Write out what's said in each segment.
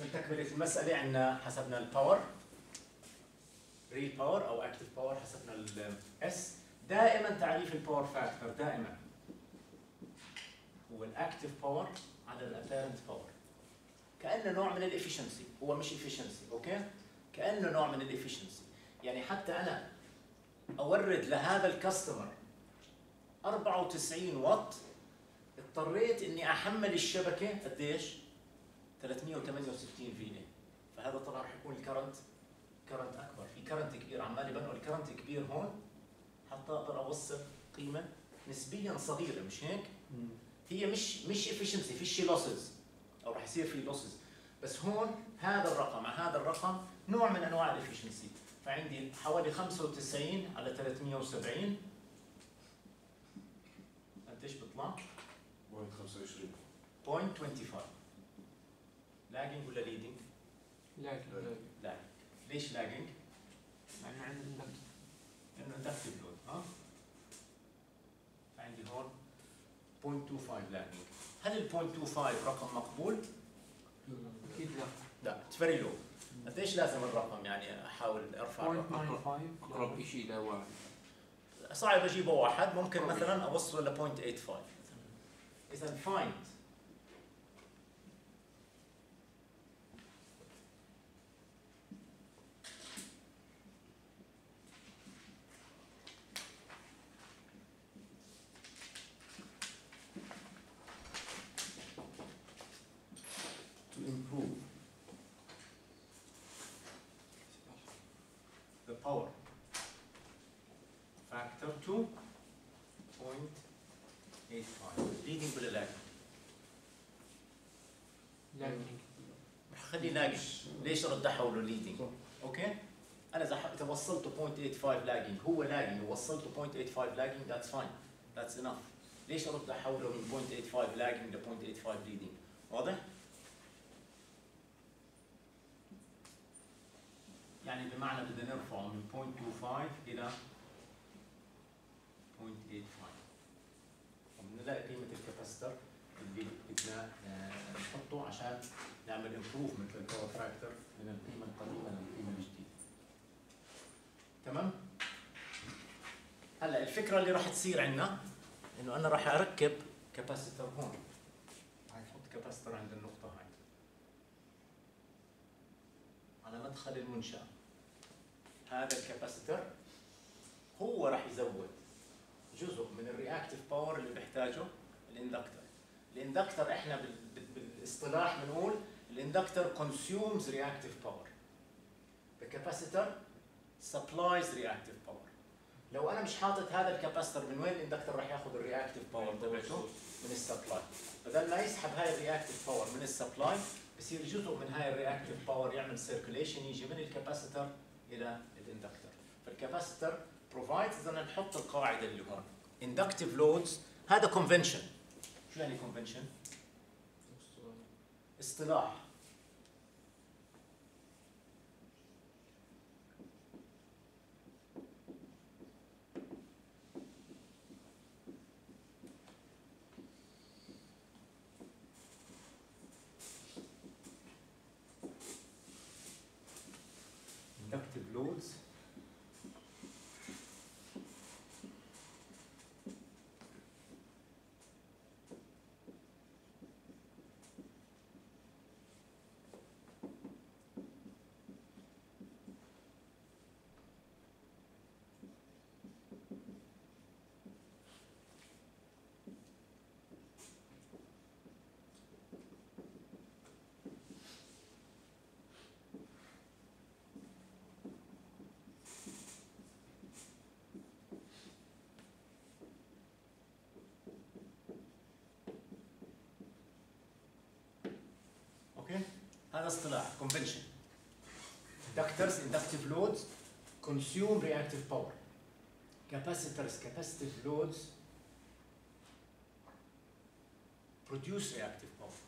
إذا تكملة المسألة عندنا حسبنا ال power real power أو active power حسبنا ال S دائما تعريف ال power factor دائما. هو ال active power على ال apparent power كأنه نوع من ال efficiency هو مش efficiency أوكي؟ كأنه نوع من ال efficiency يعني حتى أنا أورد لهذا ال customer 94 واط اضطريت إني أحمل الشبكة قديش؟ 368 في فهذا طبعا رح يكون ال current current أكبر. في current كبير عمال يبنوا ال current كبير هون حتى أقدر أوصل قيمة نسبيا صغيرة مش هيك؟ هي مش مش efficiency فيش losses أو رح يصير في losses بس هون هذا الرقم مع هذا الرقم نوع من أنواع ال efficiency فعندي حوالي 95 على 370 قديش بيطلع؟ 1.25 0.25 lagging ولا leading؟ lagging ليش lagging؟ لأن عندنا لأنه inductive load ها؟ فعندي هون 0.25 lagging هل ال 0.25 رقم مقبول؟ أكيد لا. لا. it's very low قديش لازم الرقم؟ يعني أحاول أرفع الرقم. 0.95 أقرب شيء لواحد صعب أجيبه واحد. ممكن مثلا أوصله ل 0.85 اذا فايند 2.85 leading ولا lagging؟ lagging خلي lagging ليش رد حوله leading؟ okay؟ أنا إذا وصلته 0.85 lagging هو lagging وصلته 0.85 lagging that's fine that's enough ليش ارد أحوله من 0.85 lagging ل 0.85 leading واضح؟ يعني بمعنى بدنا نرفعه من 0.25 إلى وبنلاقي قيمة ال capacitor اللي بدنا آه، نحطه عشان نعمل improvement لل power factor من القيمة القديمة للقيمة الجديدة. تمام؟ هلا الفكرة اللي راح تصير عندنا إنه أنا راح أركب capacitor هون. راح نحط capacitor عند النقطة هاي. على مدخل المنشأة. هذا ال capacitor هو راح يزود جزء من ال reactive power اللي بيحتاجه ال inductor ال inductor إحنا بال- بال- بالاصطلاح بنقول ال inductor consumes reactive power. The capacitor supplies reactive power. لو أنا مش حاطط هذا ال capacitor من وين ال inductor راح ياخذ ال reactive power تبعته؟ من ال supply بدل ما يسحب هاي ال reactive power من ال supply بصير جزء من هاي ال reactive power يعمل circulation يجي من ال capacitor إلى ال inductor فال capacitor provides اذا نحط القاعده اللي هون inductive loads هذا convention شو يعني convention؟ اصطلاح inductive loads okay هذا اصطلاح convention. Inductors inductive loads consume reactive power. Capacitors capacitive loads produce reactive power.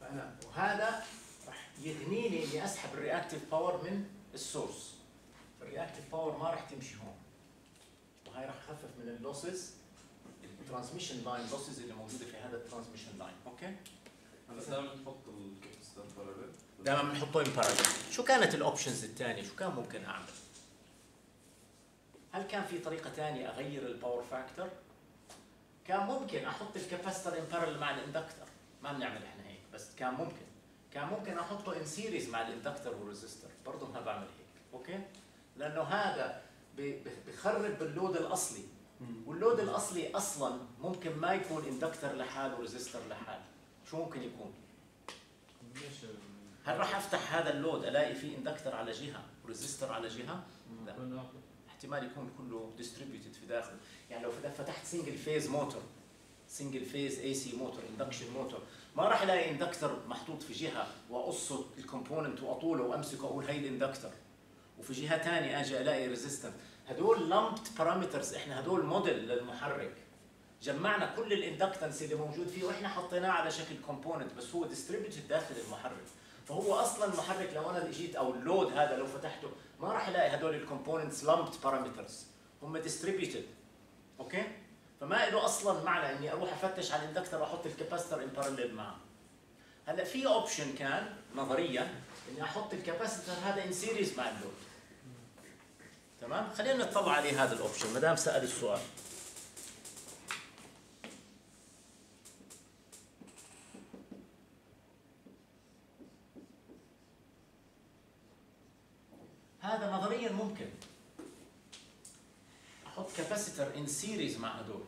فانا وهذا راح يغنيني إني أسحب ال reactive power من ال source ال reactive power ما راح تمشي هون. وهي راح تخفف من ال losses ال transmission line losses اللي موجودة في هذا ال transmission line okay؟ هلا دائما نحط دائما بنحطه parallel شو كانت ال options الثانية؟ شو كان ممكن أعمل؟ هل كان في طريقة ثانية أغير ال power factor كان ممكن أحط ال capacitor in parallel مع ال inductor. ما بنعمل إحنا هيك بس كان ممكن. كان ممكن أحطه in series مع ال inductor وال resistor برضه ما بعمل هيك. okay؟ لأنه هذا بخرب بال load الأصلي. وال load الأصلي أصلا ممكن ما يكون inductor لحاله و resistor لحاله شو ممكن يكون؟ هل راح أفتح هذا ال load ألاقي فيه inductor على جهة و resistor على جهة؟ لا. احتمال يكون كله distributed في داخله يعني لو فتح- فتحت single phase motor single phase AC motor induction motor ما راح ألاقي inductor محطوط في جهة وأقصه ال component وأطوله وأمسكه وأقول هي ال inductor وفي جهة ثانية أجي ألاقي resistance هدول lumped parameters إحنا هدول موديل للمحرك. جمعنا كل ال inductance اللي موجود فيه وإحنا حطيناه على شكل component بس هو distributed داخل المحرك. فهو أصلا المحرك لو أنا إجيت أو ال load هذا لو فتحته ما راح ألاقي هدول ال components lumped parameters هم distributed okay؟ فما له أصلا معنى إني أروح أفتش على ال inductor وأحط ال capacitor in parallel معه. هلأ في option كان نظريا إني أحط ال capacitor هذا in series مع ال load تمام؟ خلينا نطلع عليه هذا ال option ما دام سأل السؤال هذا نظريا ممكن capacitor in series مع هدول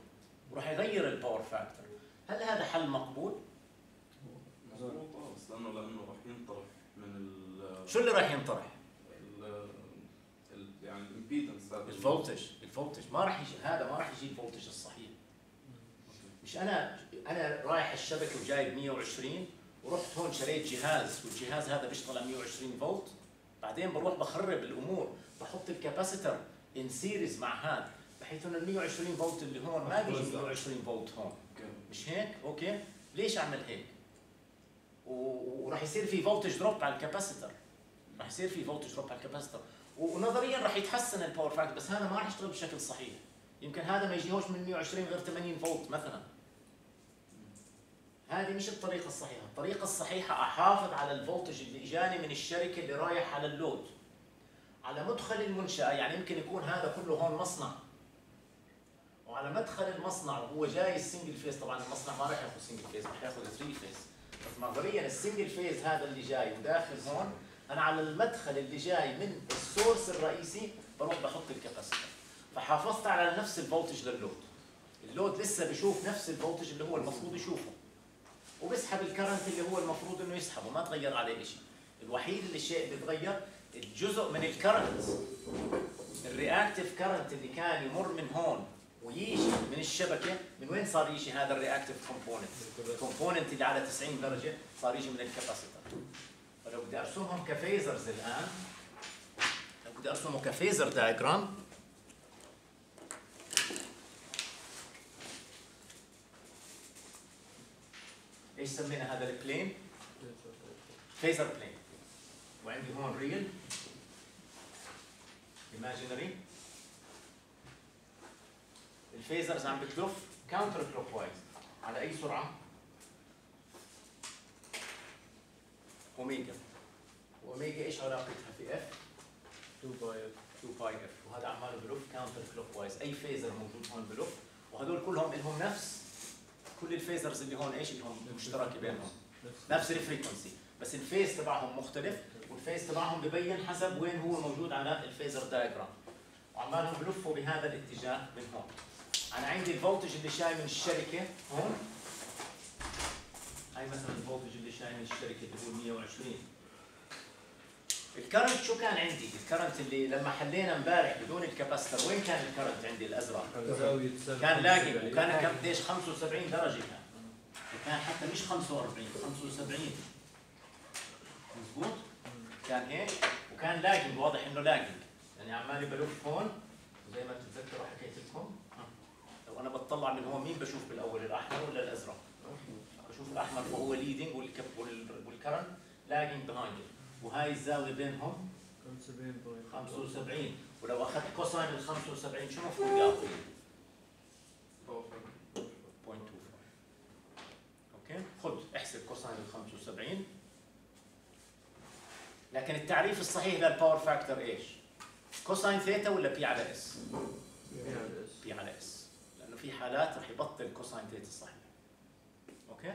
وراح يغير ال power factor هل هذا حل مقبول؟ مظبوط. آه بس لأنه لأنه راح ينطرح من ال شو اللي راح ينطرح؟ ال ال- يعني ال impedance ال voltage ال voltage ما راح يجي هذا ما راح يجي ال voltage الصحيح. مش أنا أنا رايح الشبكة وجايب 120 ورحت هون شريت جهاز والجهاز هذا بيشتغل 120 فولت. بعدين بروح بخرب الأمور. بحط ال capacitor in series مع هذا. بحيث انه ال 120 فولت اللي هون ما بيجي 120 فولت هون. مش هيك؟ okay. ليش أعمل هيك؟ وراح يصير في voltage drop على ال capacitor راح يصير في voltage drop على ال capacitor ونظريا راح يتحسن ال power factor بس هذا ما راح يشتغل بشكل صحيح. يمكن هذا ما يجيهوش من 120 غير 80 فولت مثلا. هذه مش الطريقة الصحيحة، الطريقة الصحيحة أحافظ على ال voltage اللي إجاني من الشركة اللي رايح على ال load. على مدخل المنشأة يعني يمكن يكون هذا كله هون مصنع. وعلى مدخل المصنع وهو جاي ال single phase طبعا المصنع ما راح ياخذ single phase راح ياخذ 3 phase. بس نظريا ال single phase هذا اللي جاي وداخل هون أنا على المدخل اللي جاي من ال source الرئيسي بروح بحط ال capacitor. فحافظت على نفس ال voltage لل load. ال load لسه بيشوف نفس ال voltage اللي هو المفروض يشوفه. وبسحب ال current اللي هو المفروض إنه يسحبه ما تغير عليه شيء الوحيد اللي الشيء اللي تغير الجزء من ال current ال reactive current اللي كان يمر من هون ويجي من الشبكة من وين صار يجي هذا ال reactive component؟ ال component اللي على 90 درجة صار يجي من ال capacitor. فلو بدي أرسمهم ك phasors الآن لو بدي أرسمه ك phasor diagram إيش سمينا هذا ال plane؟ phasor plane. وعندي هون real imaginary ال phasors عم بتلف counter clockwise على أي سرعة؟ أوميجا. واوميجا إيش علاقتها في f؟ 2 pi 2 pi f وهذا عماله بلف counter clockwise أي phasor موجود هون بلف. وهدول كلهم لهم نفس كل ال phasors اللي هون إيش؟ لهم مشتركة بينهم. نفس. ال frequency بس ال phase تبعهم مختلف وال phase تبعهم ببين حسب وين هو موجود على ال phasor diagram وعمالهم بلفوا بهذا الاتجاه من هون. أنا عندي ال voltage اللي جاي من الشركة هون. هاي مثلا ال voltage اللي جاي من الشركة اللي هو 120 ال current شو كان عندي؟ ال current اللي لما حلينا امبارح بدون ال capacitor وين كان ال current عندي الأزرق؟ كان lagging وكان قديش؟ 75 درجة كان. وكان حتى مش 45 75 مزبوط؟ كان هيك وكان lagging واضح إنه lagging. يعني عمالي بلف هون زي ما تتذكروا حكيت لكم. بطلع من هون مين بشوف بالأول الأحمر ولا الأزرق؟ بشوف الأحمر فهو leading وال current lagging behind وهاي الزاوية بينهم 75 ولو أخذت cosine ال 75 شو المفروض يعطي؟ 0.25 okay خذ احسب cosine ال 75 لكن التعريف الصحيح لل power factor إيش؟ cosine theta ولا P على S؟ P على S P على S لأنه في حالات رح يبطل cosine theta صحيح. okay؟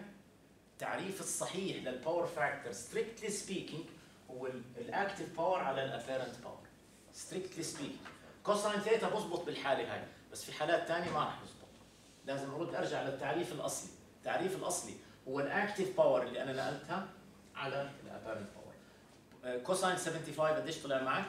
التعريف الصحيح لل power factor strictly speaking هو ال active power على ال apparent power strictly speaking cosine theta بزبط بالحالة هاي بس في حالات ثانية ما راح يزبط. لازم أرد أرجع للتعريف الأصلي. التعريف الأصلي هو ال active power اللي أنا نقلتها على ال apparent power cosine 75 قديش طلع معك؟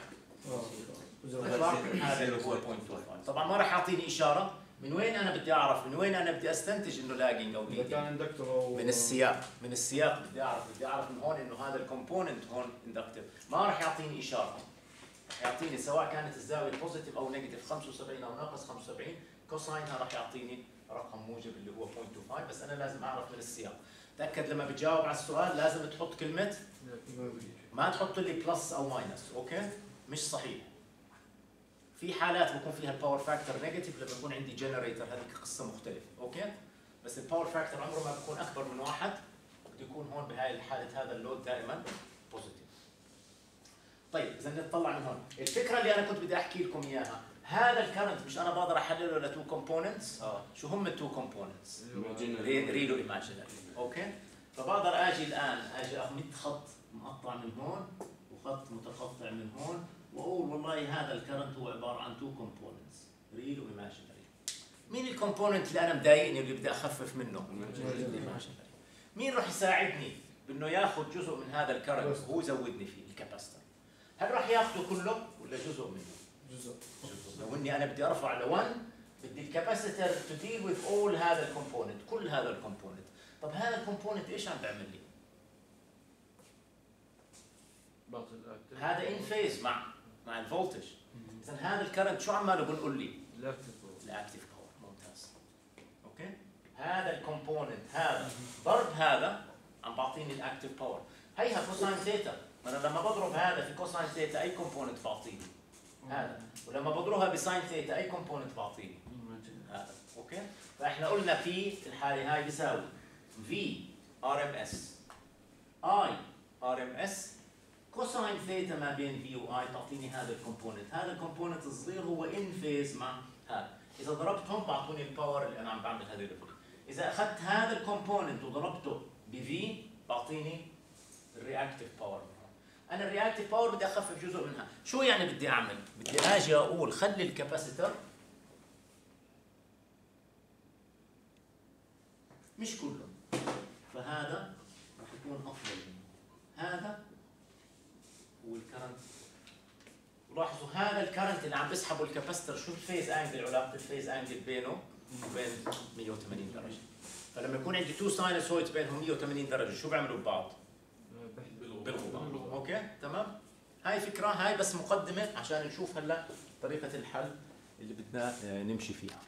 0.25 طبعا ما راح يعطيني إشارة. من وين أنا بدي أعرف؟ من وين أنا بدي أستنتج إنه lagging أو إذا كان inductor أو من السياق من السياق بدي أعرف بدي أعرف من هون إنه هذا ال component هون inductive ما راح يعطيني إشارة. راح يعطيني سواء كانت الزاوية positive أو negative 75 أو ناقص 75 cosine ها راح يعطيني رقم موجب اللي هو 0.25 بس أنا لازم أعرف من السياق. تأكد لما بتجاوب على السؤال لازم تحط كلمة ما تحط لي plus أو minus okay؟ مش صحيح. في حالات بكون فيها ال power factor negative لما يكون عندي generator هذيك قصة مختلفة okay؟ بس ال power factor عمره ما بيكون أكبر من واحد بده يكون هون بهاي الحاله هذا ال load دائما positive طيب اذا نطلع من هون. الفكرة اللي أنا كنت بدي أحكي لكم إياها هذا ال current مش أنا بقدر أحلله ل two components آه. شو هم ال two components imaginary. real و imaginary okay؟ فبقدر آجي الآن آجي امد خط مقطع من هون وخط متقطع من هون وأقول والله هذا ال current هو عبارة عن two components real و imaginary. مين ال component اللي أنا مضايقني واللي بدي أخفف منه؟ مين راح يساعدني بإنه ياخذ جزء من هذا ال current وهو يزودني فيه ال capacitor؟ هل راح ياخذه كله ولا جزء منه؟ جزء. لو إني أنا بدي أرفع ل 1 بدي ال capacitor to deal with all هذا ال component كل هذا ال component طب هذا ال component إيش عم بيعمل لي؟ هذا in phase مع مع ال voltage. اذا هذا ال current شو عماله بنقول لي؟ ال active ال active power ممتاز. okay؟ هذا ال component هذا. ضرب هذا. عم بعطيني ال active power هيها cosine theta ما أنا لما بضرب هذا في cosine theta أي component بعطيني. هذا. ولما بضربها ب sine theta أي component بعطيني. هذا. okay؟ فإحنا قلنا في الحالة هاي بيساوي في ار ام اس اي ار ام اس كوساين ثيتا ما بين V و I تعطيني هذا ال component هذا ال component الصغير هو in phase مع هذا إذا ضربتهم بعطوني ال power اللي أنا عم بعمل هذه الريفولت إذا أخذت هذا ال component وضربته ب V بعطيني ال reactive power أنا ال reactive power بدي أخفف جزء منها. شو يعني بدي أعمل؟ بدي آجي أقول خلي ال capacitor مش كله. فهذا راح يكون افضل منه هذا هو ال current ولاحظوا هذا ال current اللي عم بسحبه ال capacitor. شو ال phase angle علاقه ال phase angle بينه وبين 180 درجة. فلما يكون عندي two sinusoids بينهم 180 درجة شو بيعملوا ببعض؟ بيلغوا بعض. okay تمام؟ هاي فكرة هاي بس مقدمة عشان نشوف هلا طريقة الحل اللي بدنا نمشي فيها.